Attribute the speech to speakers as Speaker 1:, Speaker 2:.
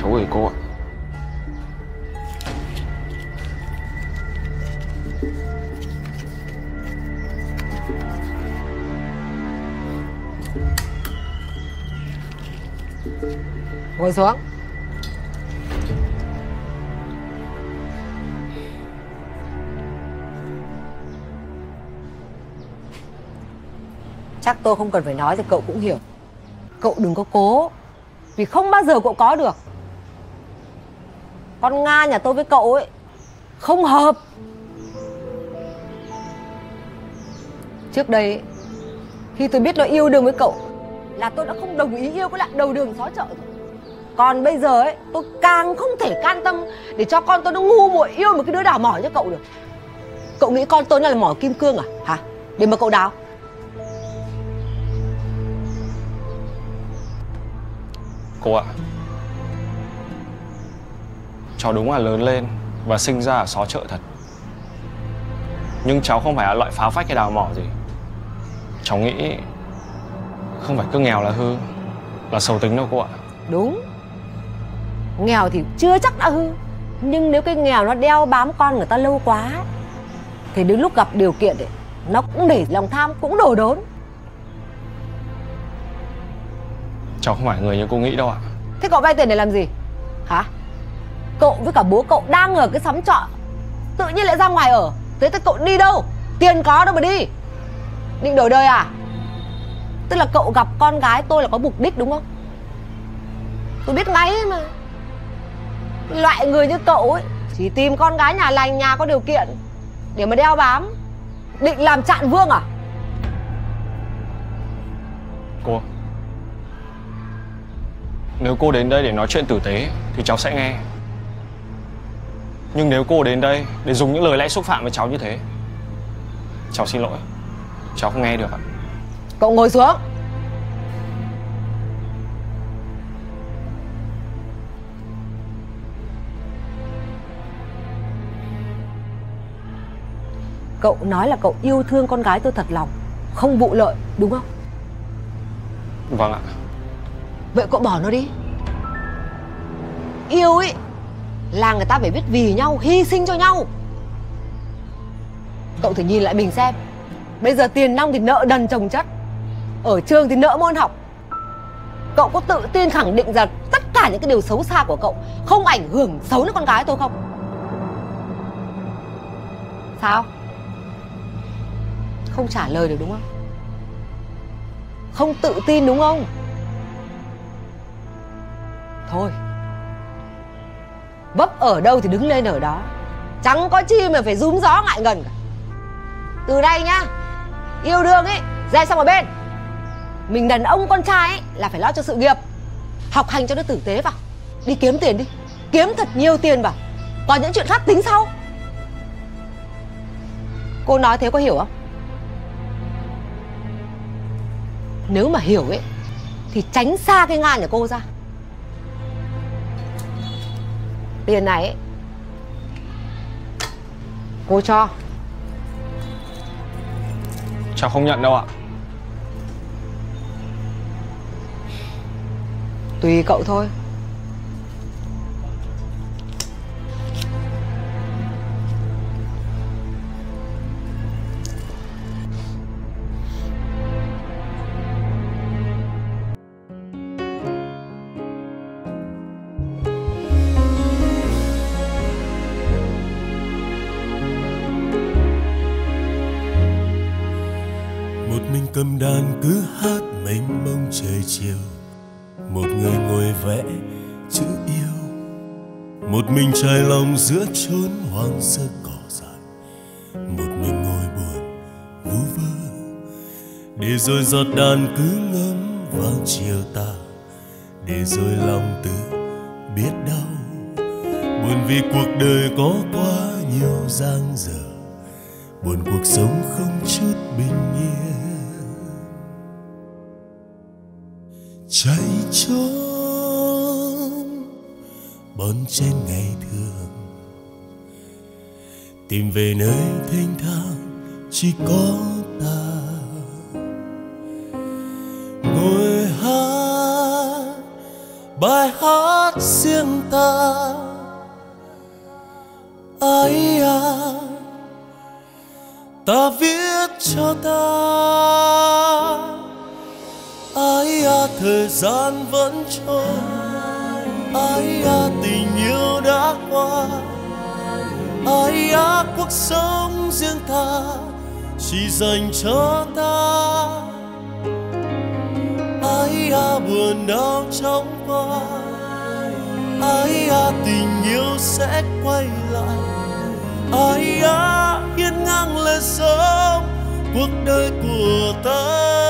Speaker 1: Cháu gửi cô ạ.
Speaker 2: Ngồi xuống. Chắc tôi không cần phải nói thì cậu cũng hiểu. Cậu đừng có cố Vì không bao giờ cậu có được Con Nga nhà tôi với cậu ấy Không hợp. Trước đây Khi tôi biết nó yêu đương với cậu Là tôi đã không đồng ý yêu cái loại đầu đường xó chợ rồi. Còn bây giờ ấy Tôi càng không thể can tâm Để cho con tôi nó ngu muội yêu một cái đứa đào mỏi như cậu được. Cậu nghĩ con tôi nó là mỏ kim cương à? Hả? Để mà cậu đào.
Speaker 1: Cô ạ Cháu đúng là lớn lên Và sinh ra ở xó chợ thật. Nhưng cháu không phải là loại phá phách hay đào mỏ gì. Cháu nghĩ Không phải cứ nghèo là hư Là xấu tính đâu cô ạ.
Speaker 2: Đúng. Nghèo thì chưa chắc đã hư Nhưng nếu cái nghèo nó đeo bám con người ta lâu quá Thì đến lúc gặp điều kiện ấy, Nó cũng để lòng tham cũng đổ đốn.
Speaker 1: Cháu không phải người như cô nghĩ đâu ạ.
Speaker 2: Thế cậu vay tiền để làm gì? Hả Cậu với cả bố cậu đang ở cái xóm trọ. Tự nhiên lại ra ngoài ở. Thế thì cậu đi đâu? Tiền có đâu mà đi. Định đổi đời à? Tức là cậu gặp con gái tôi là có mục đích đúng không? Tôi biết ngay mà. Loại người như cậu ấy, Chỉ tìm con gái nhà lành, nhà có điều kiện Để mà đeo bám. Định làm chạn vương à?
Speaker 1: Cô, Nếu cô đến đây để nói chuyện tử tế Thì cháu sẽ nghe. Nhưng nếu cô đến đây Để dùng những lời lẽ xúc phạm với cháu như thế Cháu xin lỗi. Cháu không nghe được ạ.
Speaker 2: Cậu ngồi xuống. Cậu nói là cậu yêu thương con gái tôi thật lòng Không vụ lợi đúng không?
Speaker 1: Vâng ạ.
Speaker 2: Vậy cậu bỏ nó đi. Yêu ấy là người ta phải biết vì nhau, Hy sinh cho nhau. Cậu thử nhìn lại mình xem. Bây giờ tiền nong thì nợ đần chồng chất. Ở trường thì nợ môn học. Cậu có tự tin khẳng định rằng Tất cả những cái điều xấu xa của cậu Không ảnh hưởng xấu đến con gái tôi không? Sao? Không trả lời được đúng không? Không tự tin đúng không? Thôi. Vấp ở đâu thì đứng lên ở đó. Chẳng có chi mà phải rúm gió ngại ngần cả. Từ đây nhá, Yêu đương ấy Ra sang một bên. Mình đàn ông con trai ấy Là phải lo cho sự nghiệp. Học hành cho nó tử tế vào. Đi kiếm tiền đi. Kiếm thật nhiều tiền vào. Còn những chuyện khác tính sau. Cô nói thế có hiểu không? Nếu mà hiểu ấy Thì tránh xa cái Nga nhà cô ra. Tiền này ấy, Cô cho.
Speaker 1: Cháu không nhận đâu ạ.
Speaker 2: Tùy cậu thôi
Speaker 3: cầm đàn cứ hát mênh mông trời chiều. Một người ngồi vẽ chữ yêu. Một mình trải lòng giữa chốn hoang sơ cỏ dại. Một mình ngồi buồn vu vơ. Để rồi giọt đàn cứ ngấm vào chiều tà để rồi lòng tự biết đau. Buồn vì cuộc đời có quá nhiều giang dở. Buồn cuộc sống không chút bình yên. Chạy trốn bon chen ngày thường. Tìm về nơi thanh thang chỉ có ta. Ngồi hát bài hát riêng ta. Ai à ta viết cho ta thời gian vẫn trôi, ai à tình yêu đã qua. Ai à cuộc sống riêng ta chỉ dành cho ta. Ai à buồn đau chóng qua ai à tình yêu sẽ quay lại. Ai à hiên ngang lên sống cuộc đời của ta.